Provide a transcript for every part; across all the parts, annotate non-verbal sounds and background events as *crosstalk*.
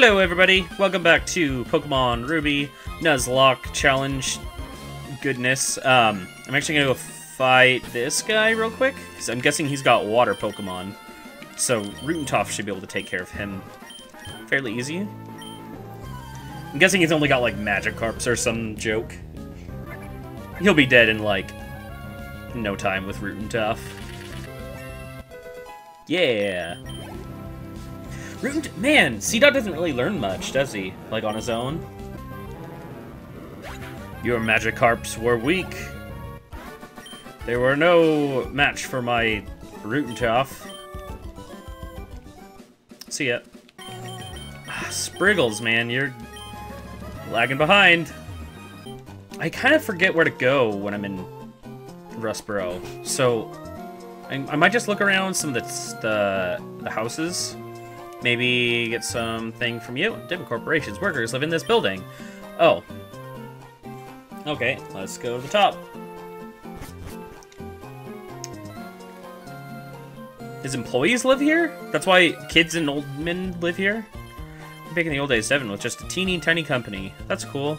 Hello everybody, welcome back to Pokemon Ruby Nuzlocke Challenge goodness. Um, I'm actually gonna go fight this guy real quick, because I'm guessing he's got water Pokemon. So Root Toff should be able to take care of him fairly easy. I'm guessing he's only got like Magikarps or some joke. He'll be dead in like no time with Root Toff. Yeah. Root Man, Seedot doesn't really learn much, does he? Like on his own. Your Magikarps were weak. They were no match for my Root and Toff. See ya. Ah, Spriggles, man, you're lagging behind. I kind of forget where to go when I'm in Rustboro, so I, I might just look around some of the, the, the houses. Maybe get something from you. Different corporations, workers live in this building. Oh. Okay, let's go to the top. His employees live here? That's why kids and old men live here? Back in the old days, Devon was just a teeny tiny company. That's cool.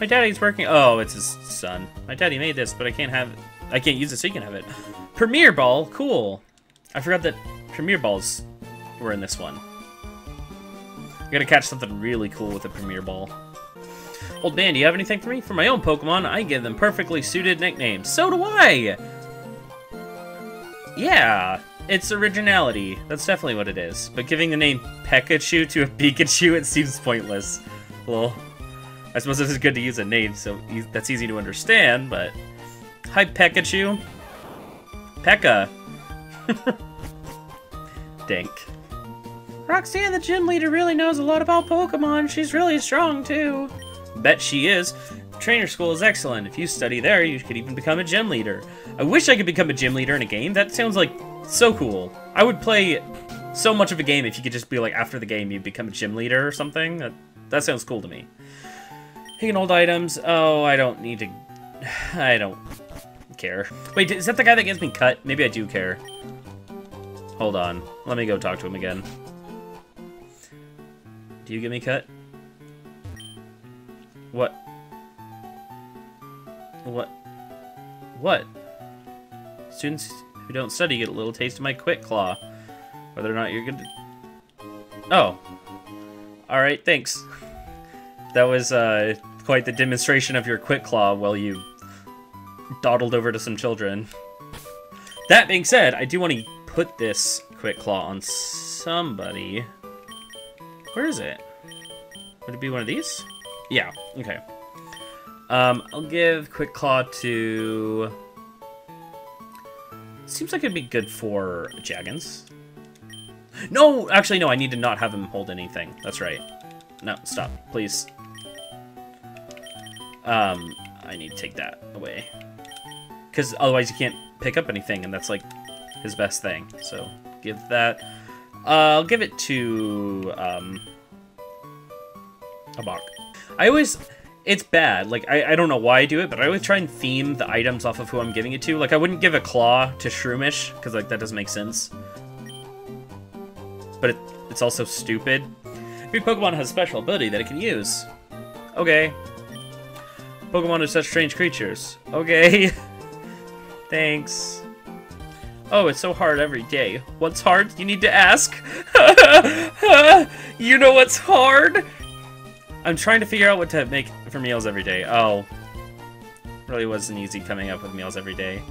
My daddy's working- oh, it's his son. My daddy made this, but I can't have- I can't use it so you can have it. Premier Ball, cool. I forgot that Premier Balls were in this one. I gotta catch something really cool with a Premier Ball. Old man, do you have anything for me? For my own Pokemon, I give them perfectly suited nicknames. So do I! Yeah, it's originality. That's definitely what it is. But giving the name Pikachu to a *laughs* Pikachu, it seems pointless. Well, I suppose it's good to use a name, so e that's easy to understand, but... Hi, Pikachu. Pekka. *laughs* Dink. Roxanne, the gym leader, really knows a lot about Pokemon. She's really strong, too. Bet she is. Trainer school is excellent. If you study there, you could even become a gym leader. I wish I could become a gym leader in a game. That sounds like so cool. I would play so much of a game if you could just be like, after the game, you become a gym leader or something. That, that sounds cool to me. Taking old items. Oh, I don't need to... *sighs* I don't care. Wait, is that the guy that gets me cut? Maybe I do care. Hold on. Let me go talk to him again. Do you get me cut? What? What? What? Students who don't study get a little taste of my Quick Claw. Whether or not you're gonna... Oh. Alright, thanks. *laughs* That was, uh, quite the demonstration of your Quick Claw while you dawdled over to some children. That being said, I do want to put this Quick Claw on somebody. Where is it? Would it be one of these? Yeah, okay. Um, I'll give Quick Claw to... Seems like it'd be good for Jaggins. No, actually, no, I need to not have him hold anything. That's right. No, stop, please. Um, I need to take that away. Because otherwise you can't pick up anything, and that's, like, his best thing. So, give that... Uh, I'll give it to, um... A Bach. I always... It's bad. Like, I, I don't know why I do it, but I always try and theme the items off of who I'm giving it to. Like, I wouldn't give a Claw to Shroomish, because, like, that doesn't make sense. But it, it's also stupid. Every Pokemon has a special ability that it can use. Okay. Pokemon are such strange creatures. Okay. *laughs* Thanks. Oh, it's so hard every day. What's hard? You need to ask. *laughs* you know what's hard? I'm trying to figure out what to make for meals every day. Oh. Really wasn't easy coming up with meals every day.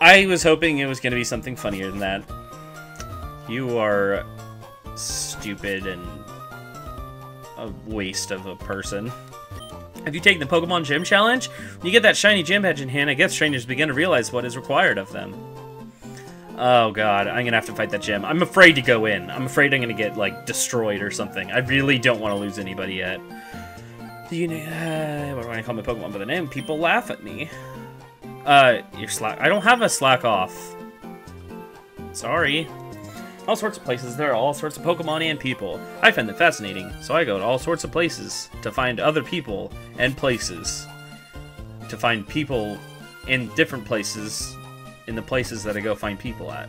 I was hoping it was going to be something funnier than that. You are stupid and a waste of a person. Have you take the Pokemon Gym Challenge? You get that shiny gym badge in hand, I guess trainers begin to realize what is required of them. Oh god, I'm gonna have to fight that gym. I'm afraid to go in. I'm afraid I'm gonna get, like, destroyed or something. I really don't want to lose anybody yet. Do you know, uh, what do I call my Pokemon by the name? People laugh at me. Uh, you're slack. I don't have a Slakoth. Sorry. All sorts of places, there are all sorts of Pokemon and people. I find them fascinating, so I go to all sorts of places to find other people and places. To find people in different places in the places that I go find people at.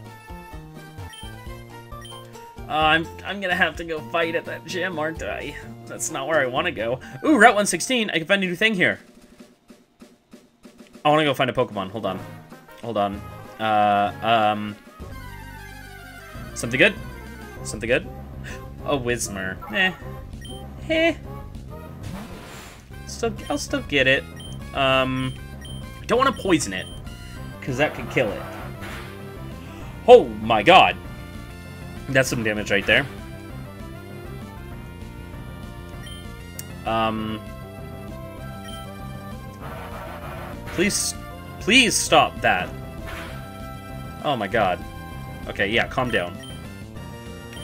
Uh, I'm I'm gonna have to go fight at that gym, aren't I? That's not where I want to go. Ooh, Route 116. I can find a new thing here. I want to go find a Pokemon. Hold on. Hold on. Uh, um... Something good? Something good? A Whismur. Eh. Eh. Still, I'll still get it. Um, don't want to poison it, because that could kill it. Oh my god. That's some damage right there. Um, please, please stop that. Oh my god. Okay, yeah, calm down.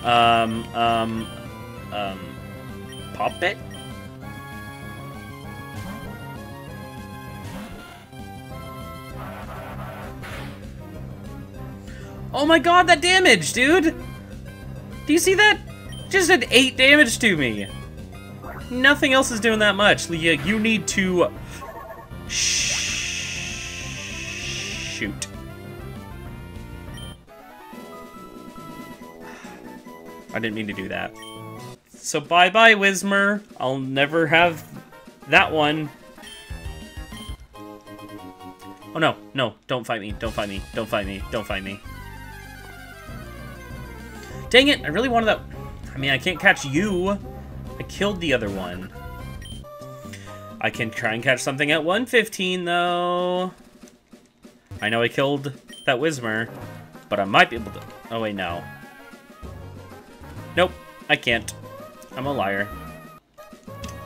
Um, um, um, pop it? Oh my god, that damage, dude! Do you see that? Just did 8 damage to me. Nothing else is doing that much. Leah, you need to... Shoot. I didn't mean to do that. So bye-bye, Whismur. I'll never have that one. Oh no, no, don't fight me, don't fight me, don't fight me, don't fight me. Dang it, I really wanted that... I mean, I can't catch you. I killed the other one. I can try and catch something at 115, though. I know I killed that Whismur, but I might be able to... Oh, wait, no. Nope, I can't. I'm a liar.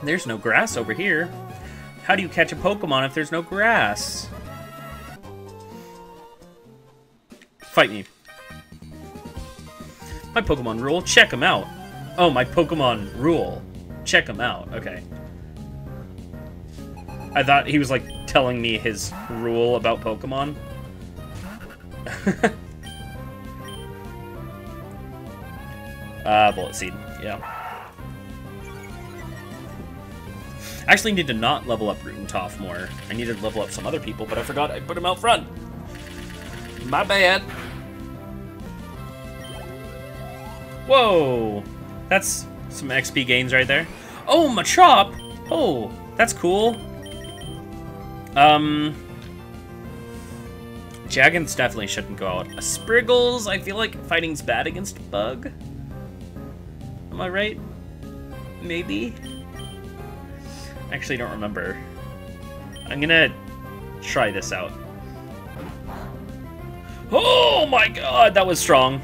There's no grass over here. How do you catch a Pokemon if there's no grass? Fight me. My Pokemon rule, check them out. Oh, my Pokemon rule. Check them out. Okay. I thought he was, like, telling me his rule about Pokemon. *laughs* uh, Bullet Seed. Yeah. I actually need to not level up Toph more. I need to level up some other people, but I forgot I put them out front. My bad. Whoa! That's some XP gains right there. Oh, Machop! Oh, that's cool. Um... Jaggins definitely shouldn't go out. Spriggles, I feel like fighting's bad against Bug. Am I right? Maybe? Actually, don't remember. I'm gonna try this out. Oh my god, that was strong.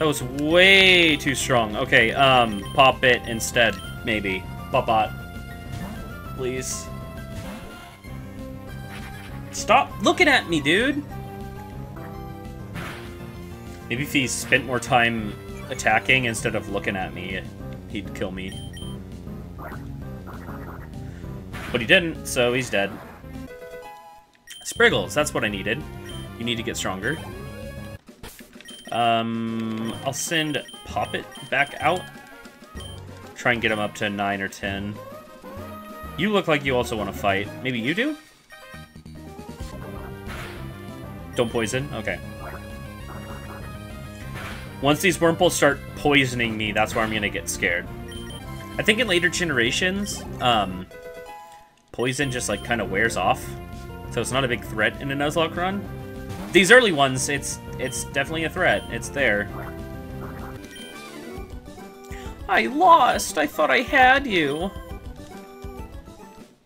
That was way too strong. Okay, um, pop it instead, maybe. Pop bot. Please. Stop looking at me, dude! Maybe if he spent more time attacking instead of looking at me, he'd kill me. But he didn't, so he's dead. Spriggles, that's what I needed. You need to get stronger. Um, I'll send Poppet back out. Try and get him up to 9 or 10. You look like you also want to fight. Maybe you do? Don't poison? Okay. Once these Wurmples start poisoning me, that's where I'm to get scared. I think in later generations, um, poison just like kind of wears off. So it's not a big threat in a Nuzlocke run. These early ones, it's it's definitely a threat. It's there. I lost! I thought I had you!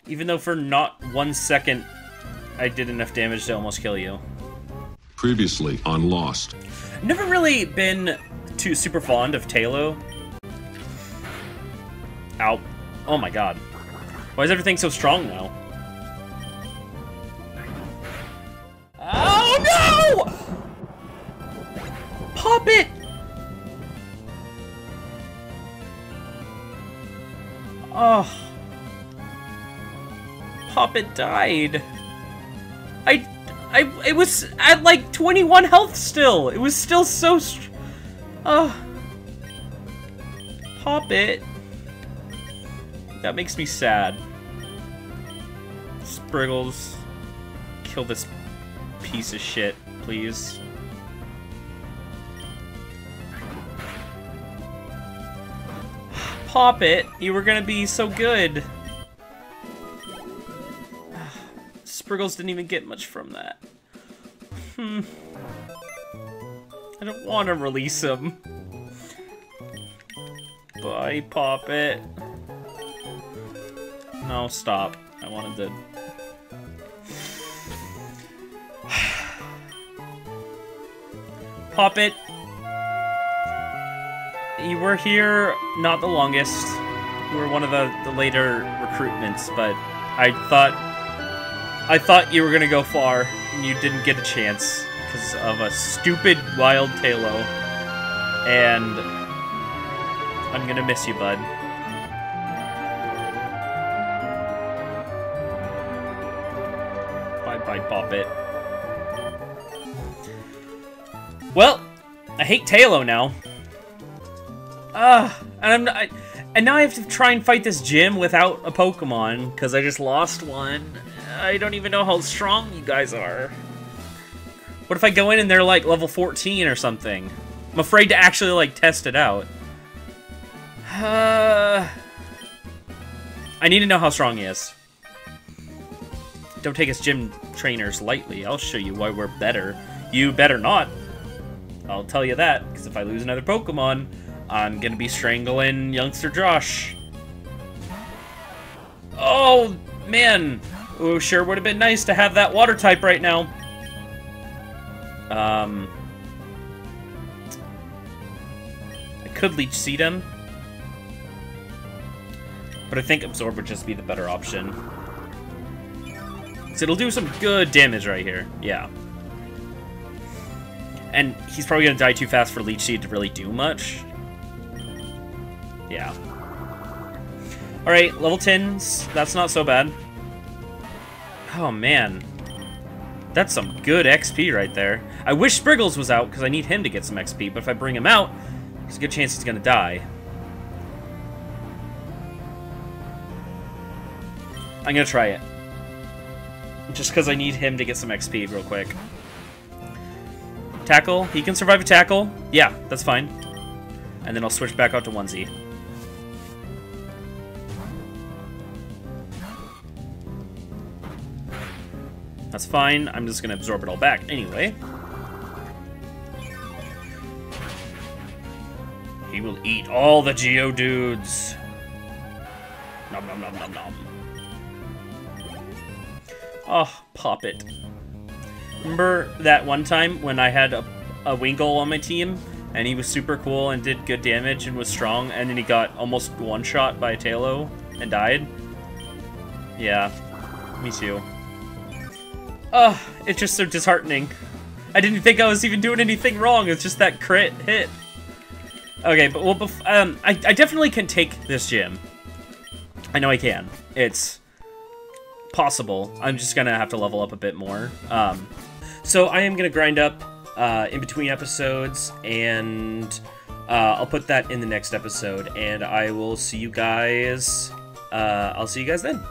Even though for not one second, I did enough damage to almost kill you. Previously on Lost. Never really been too super fond of Taillow. Ow. Oh my god. Why is everything so strong now? Oh no! Pop it! Oh. Pop it died. I it was at like 21 health still. It was still so. Oh. Pop it. That makes me sad. Spriggles, kill this piece of shit, please. Pop it. You were gonna be so good. Spriggles didn't even get much from that. Hmm. I don't want to release him. Bye, Pop it. No, stop. I wanted to... *sighs* Pop it. You were here not the longest. You were one of the, the later recruitments, but I thought... I thought you were gonna go far, and you didn't get a chance because of a stupid wild Taillow. And I'm gonna miss you, bud. Bye-bye, Pop It. Well, I hate Taillow now. Ah, and I'm not, and now I have to try and fight this gym without a Pokemon because I just lost one. I don't even know how strong you guys are. What if I go in and they're like level 14 or something? I'm afraid to actually like test it out. Uh, I need to know how strong he is. Don't take us gym trainers lightly. I'll show you why we're better. You better not. I'll tell you that, because if I lose another Pokemon, I'm gonna be strangling youngster Josh. Oh, man. Oh, sure would have been nice to have that water type right now. Um, I could Leech Seed him. But I think Absorb would just be the better option. So it'll do some good damage right here. Yeah. And he's probably going to die too fast for Leech Seed to really do much. Yeah. Alright, level 10s. That's not so bad. Oh, man. That's some good XP right there. I wish Spriggles was out, because I need him to get some XP, but if I bring him out, there's a good chance he's going to die. I'm going to try it. Just because I need him to get some XP real quick. Tackle. He can survive a tackle. Yeah, that's fine. And then I'll switch back out to onesie. That's fine. I'm just going to absorb it all back anyway. He will eat all the Geodudes. Nom nom nom nom nom. Oh, pop it. Remember that one time when I had a, a on my team, and he was super cool and did good damage and was strong, and then he got almost one-shot by a Taillow and died? Yeah, me too. Oh, it's just so disheartening. I didn't think I was even doing anything wrong, it's just that crit hit. Okay, but well, um, I, I definitely can take this gym. I know I can. It's possible. I'm just gonna have to level up a bit more. Um, so I am gonna grind up uh, in between episodes, and uh, I'll put that in the next episode, and I will see you guys. Uh, I'll see you guys then.